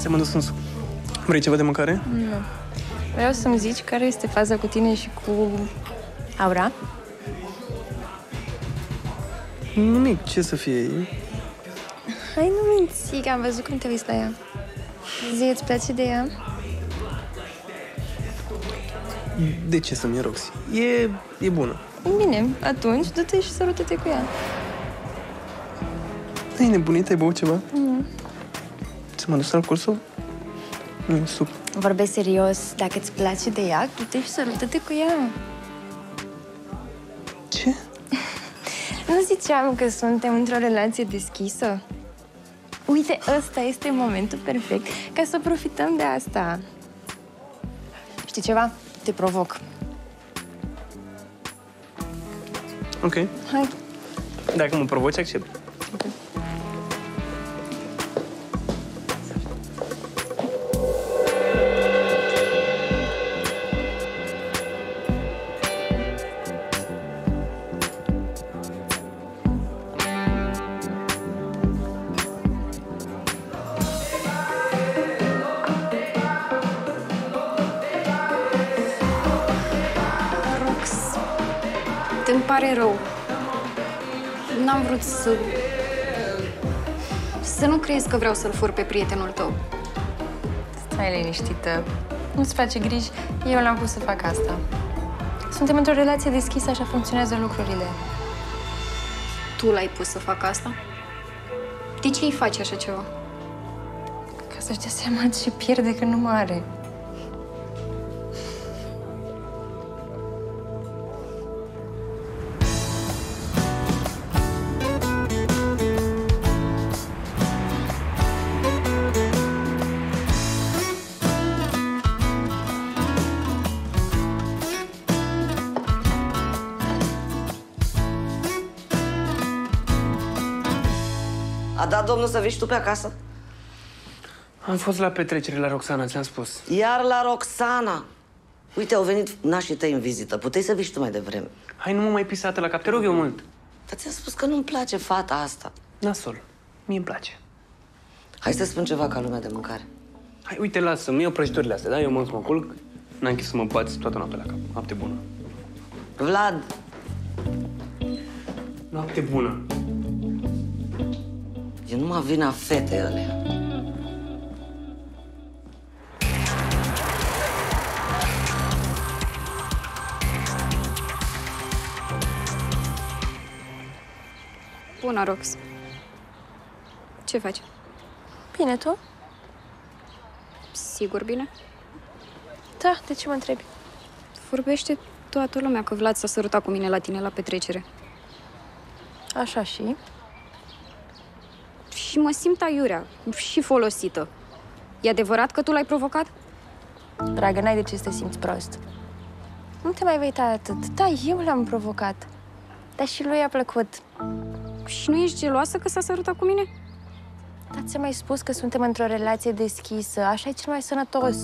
Ți-am adus un suc. Vrei ceva de mâncare? Nu. Vreau să-mi zici care este faza cu tine și cu Aura. Nimic, ce să fie? Hai, nu minți, că am văzut cum te uiți la ea. Zi, îți place de ea? De ce să-mi Roxy? E, e bună. Bine, atunci du-te și sărută-te cu ea. Ai nebunit? Ai băut ceva? Mm. Ți-am adus alcool sau? Nu, e suc. Vorbesc serios. Dacă îți place de ea, du-te și sărută-te cu ea. Ce? nu ziceam că suntem într-o relație deschisă? Uite, ăsta este momentul perfect ca să profităm de asta. Știi ceva? Te provoc. Ok. Hai. Dacă mă provoci, accept. Pare rău. N-am vrut să... Să nu crezi că vreau să-l fur pe prietenul tău. Stai liniștită. Nu-ți face griji, eu l-am pus să fac asta. Suntem într-o relație deschisă, așa funcționează lucrurile. Tu l-ai pus să facă asta? De ce îi faci așa ceva? Ca să-și dea seama ce pierde că nu mă are. Dat domnul să vii tu pe acasă? Am fost la petrecere la Roxana, ți-am spus. Iar la Roxana? Uite, au venit nașii tăi în vizită. Puteai să vii tu mai devreme. Hai, nu mă mai pisată la cap, te rog eu mult. Dar ți-am spus că nu-mi place fata asta. Nasol, mie îmi place. Hai să spun ceva ca lumea de mâncare. Hai, uite, lasă-mi, eu prăjiturile astea, da? Eu mă mă culc, n-am chis să mă bați toată noaptea la cap. Noapte bună. Vlad! Noapte bună. E numai vina fete alea. Bună, Rox. Ce faci? Bine, tu? Sigur bine? Da, de ce mă întrebi? Vorbește toată lumea că Vlad s-a sărutat cu mine la tine la petrecere. Așa și? Și mă simt aiurea și folosită. E adevărat că tu l-ai provocat? Dragă, n-ai de ce să te simți prost. Nu te mai vei uita atât. Da, eu l-am provocat. Dar și lui a plăcut. Și nu ești geloasă că s-a sărutat cu mine? Dar ți-am mai spus că suntem într-o relație deschisă. Așa e cel mai sănătos.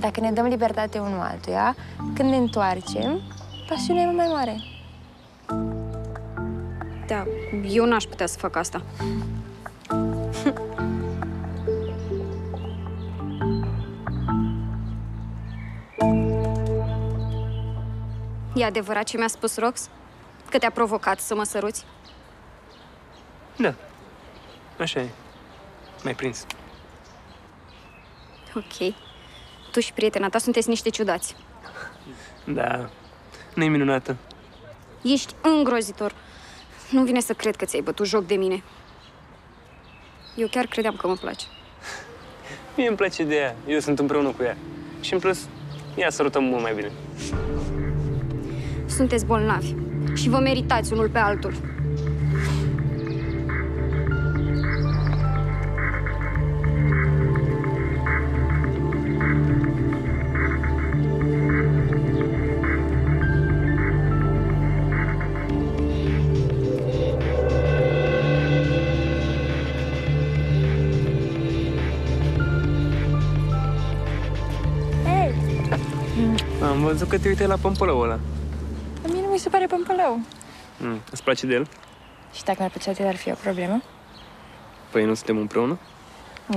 Dacă ne dăm libertate unul altuia, când ne întoarcem, pasiunea e mai mare. Da, eu n-aș putea să fac asta. E adevărat ce mi-a spus Rox? Că te-a provocat să mă săruți? Da. Așa e. M-ai prins. Ok. Tu și prietena ta sunteți niște ciudați. Da. Nu-i minunată. Ești îngrozitor. Nu vine să cred că ți-ai bătut joc de mine. Eu chiar credeam că mă place. Mie îmi place de ea. Eu sunt împreună cu ea. Și în plus, ea sărutăm mult mai bine. Sunteți bolnavi și vă meritați unul pe altul. Văzut că te uite la pămpălăul ăla. A mie nu mi se pare pămpălău. Mm, îți place de el? Și dacă mi-ar plăcea, ar fi o problemă? Păi nu suntem împreună?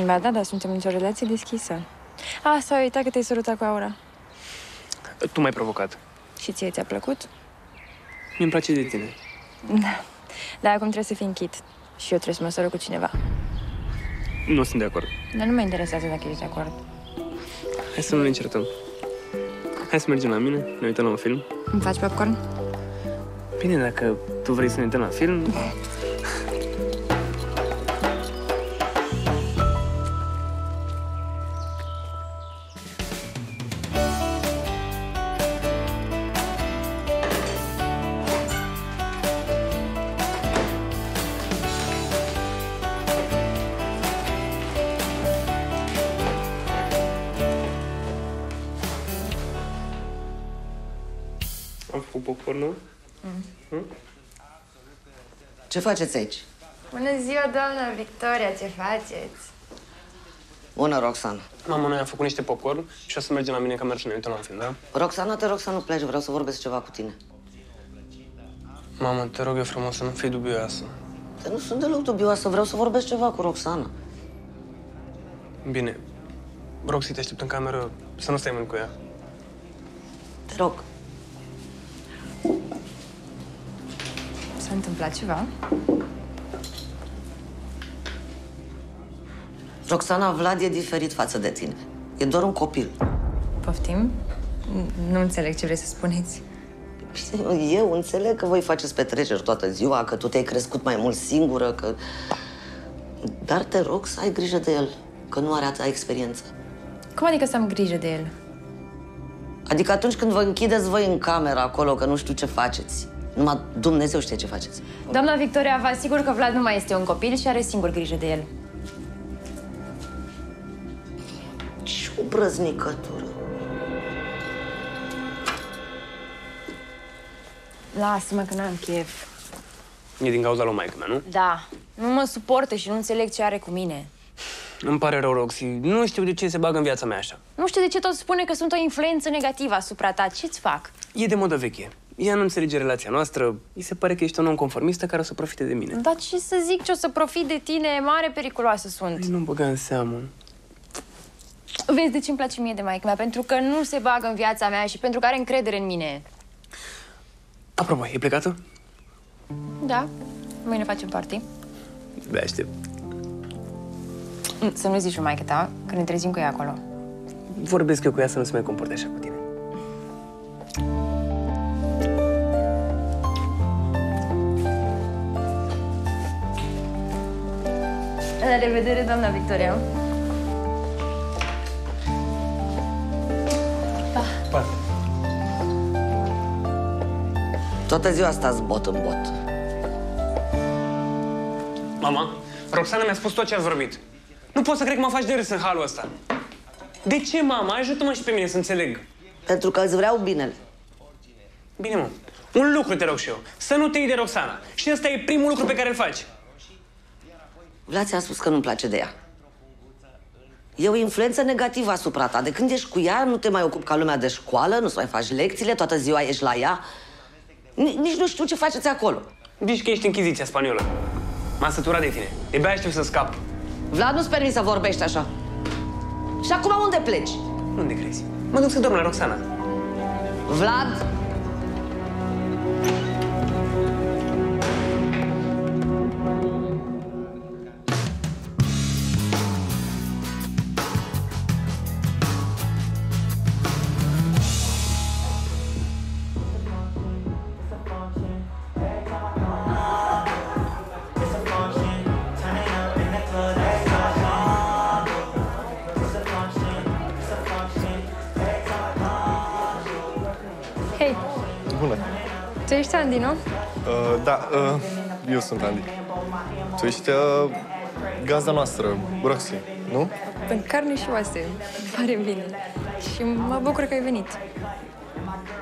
Ba da, dar suntem într-o relație deschisă. A, s-a uitat că te-ai sărutat cu Aura. Tu m-ai provocat. Și ție ți-a plăcut? Mi-mi place de tine. Da. Dar acum trebuie să fii închid. Și eu trebuie să mă sărut cu cineva. Nu sunt de acord. Dar nu mă interesează dacă ești de acord. Hai să nu ne încertăm. Hai să mergem la mine, ne uităm la un film. Îmi faci popcorn? Bine, dacă tu vrei să ne uităm la film... Am făcut popcornul? Ce faceți aici? Bună ziua, doamna Victoria, ce faceți? Bună, Roxana. Mama, noi am făcut niște popcorn și o să mergem la mine în cameră și ne uităm la un film, da? Roxana, te rog să nu pleci, vreau să vorbesc ceva cu tine. Mamă, te rog eu frumos să nu fii dubioasă. Dar nu sunt deloc dubioasă, vreau să vorbesc ceva cu Roxana. Bine, Roxy, te aștept în cameră să nu stai mult cu ea. Te rog. S-a întâmplat ceva? Roxana, Vlad e diferit față de tine. E doar un copil. Poftim? Nu înțeleg ce vrei să spuneți. Bine, Eu înțeleg că voi faceți petreceri toată ziua, că tu te-ai crescut mai mult singură, că... Dar te rog să ai grijă de el, că nu are atâta experiență. Cum adică să am grijă de el? Adică atunci când vă închideți voi în cameră acolo, că nu știu ce faceți. Numai Dumnezeu știe ce faceți. Doamna Victoria, vă asigur că Vlad nu mai este un copil și are singur grijă de el. Ce obrăznicătură. Lasă-mă că n-am chef. E din cauza lui maică mea, nu? Da, nu mă suportă și nu înțeleg ce are cu mine. Îmi pare rău, Roxy. Nu știu de ce se bagă în viața mea așa. Nu știu de ce tot spune că sunt o influență negativă asupra ta. Ce-ți fac? E de modă veche. Ea nu înțelege relația noastră. Îi se pare că ești un om conformistă care o să profite de mine. Dar ce să zic, ce o să profit de tine? Mare periculoasă sunt. Ei, nu băga în seamă. Vezi de ce îmi place mie de maică mea? Pentru că nu se bagă în viața mea și pentru că are încredere în mine. Apropo, e plecată? Da, mâine facem party. De aștept. Să nu zici lui maică ta, că ne trezim cu ea acolo. Vorbesc eu cu ea să nu se mai comporte așa cu tine. Revedere, doamna Victoria. Pa. Toată ziua stați bot în bot. Mama, Roxana mi-a spus tot ce ați vorbit. Nu pot să cred că mă faci de râs în halul ăsta. De ce, mama? Ajută-mă și pe mine să înțeleg. Pentru că îți vreau binele. Bine, mă. Un lucru te rog și eu. Să nu te iei de Roxana. Și ăsta e primul lucru pe care îl faci. Vlad ți-a spus că nu-mi place de ea. E o influență negativă asupra ta. De când ești cu ea, nu te mai ocupi ca lumea de școală, nu-ți mai faci lecțiile, toată ziua ești la ea. Ni- Nici nu știu ce faceți acolo. Zici că ești închiziția spaniolă. M-am săturat de tine. De bea știu să scap. Vlad, nu-ți permis să vorbești așa. Și acum unde pleci? Unde crezi? Mă duc să dorm la Roxana. Vlad? Tu ești Andy, nu? Uh, da, uh, eu sunt Andy. Tu ești uh, gazda noastră, Roxy, nu? În carne și oase. Pare bine. Și mă bucur că ai venit.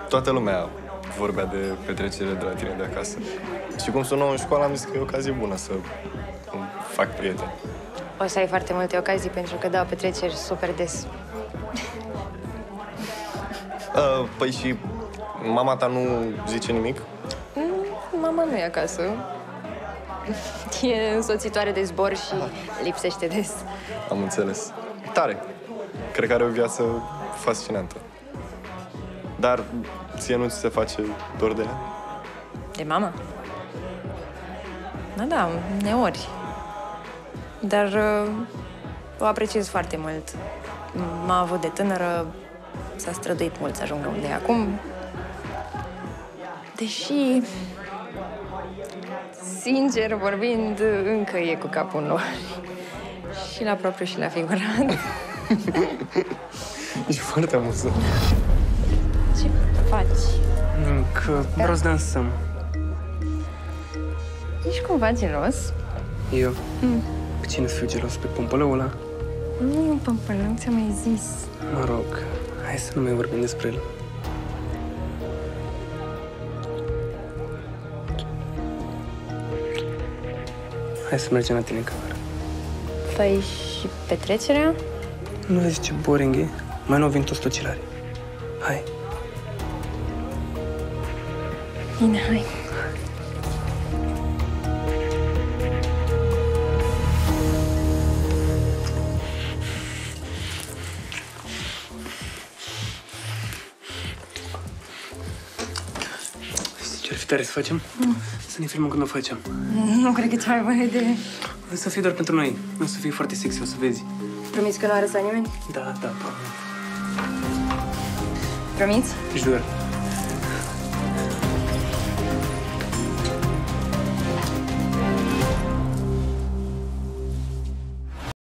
Toată lumea vorbea de petrecerile de la tine de acasă. Și cum sunt nou în școală, am zis că e o ocazie bună să îmi fac prieteni. O să ai foarte multe ocazii pentru că dau petreceri super des. Uh, păi și mama ta nu zice nimic? Mama nu e acasă. E însoțitoare de zbor și lipsește des. Am înțeles. Tare. Cred că are o viață fascinantă. Dar ție nu ți se face dor de ea? De mama? Da, da, uneori. Dar uh, o apreciez foarte mult. M-a avut de tânără, s-a străduit mult să ajungă unde e acum. Deși, sincer vorbind, încă e cu capul nou. și la propriu și la figurat. Ești foarte amuzant. Ce faci? Că vreau să dansăm. Ești cumva gelos? Eu? Pe cine să fiu gelos? Pe pompălăul ăla? Nu e un pămpălău, ți-am mai zis. Mă rog, hai să nu mai vorbim despre el. Hai să mergem la tine în cameră. Păi și petrecerea? Nu vezi ce boring e? Mai nou vin toți tocilarii. Hai. Bine, hai. Ce ar fi tare să facem? Să ne filmăm când o facem. Nu cred că cea mai bună idee. O să fie doar pentru noi. O să fie foarte sexy, o să vezi. Promiți că nu arăți la nimeni? Da, da, probabil. Promiți? Jur.